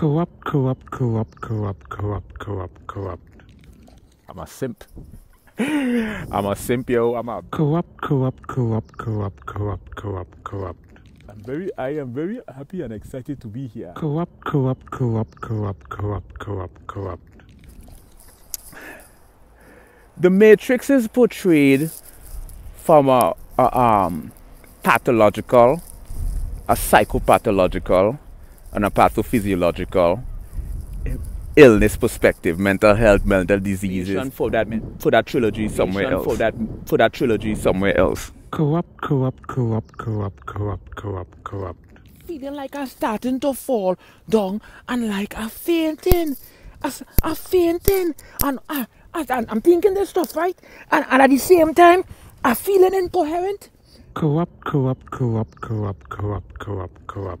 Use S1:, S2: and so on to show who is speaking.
S1: Co-op, co-op, co-op, co-op, co-op, co-op, co-op.
S2: I'm a simp. I'm a simp, yo. I'm a
S1: Co-op, co-op, co-op, co-op, co-op, co-op, co-op.
S2: I'm very I am very happy and excited to be here.
S1: Co-op, co-op, co-op, co-op, co-op, co-op, co-op.
S2: The Matrix is portrayed from a, a um, pathological, a psychopathological, and a pathophysiological eh, illness perspective, mental health, mental diseases. For that, for that trilogy somewhere else. For that, for that trilogy somewhere else.
S1: Co-op, co-op, co-op, co-op, co-op, co-op, co-op.
S3: Feeling like I'm starting to fall down and like I'm fainting. I, I'm fainting. And, uh, I, I, I'm thinking this stuff, right? And, and at the same time, I'm feeling incoherent.
S1: Co-op, co-op, co-op, co-op, co-op, co-op, co-op.